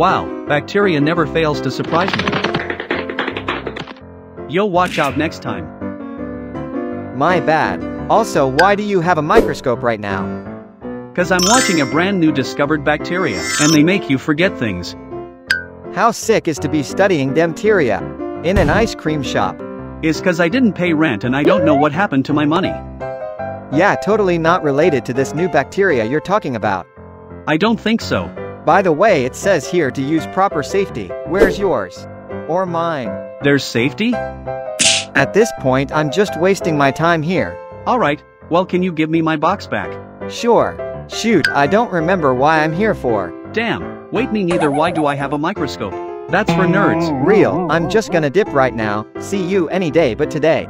Wow, bacteria never fails to surprise me. You'll watch out next time. My bad. Also, why do you have a microscope right now? Cause I'm watching a brand new discovered bacteria, and they make you forget things. How sick is to be studying Demteria in an ice cream shop? Is cause I didn't pay rent and I don't know what happened to my money. Yeah, totally not related to this new bacteria you're talking about. I don't think so. By the way, it says here to use proper safety. Where's yours? Or mine? There's safety? At this point, I'm just wasting my time here. Alright, well can you give me my box back? Sure. Shoot, I don't remember why I'm here for. Damn, wait me neither why do I have a microscope? That's for nerds. Real, I'm just gonna dip right now, see you any day but today.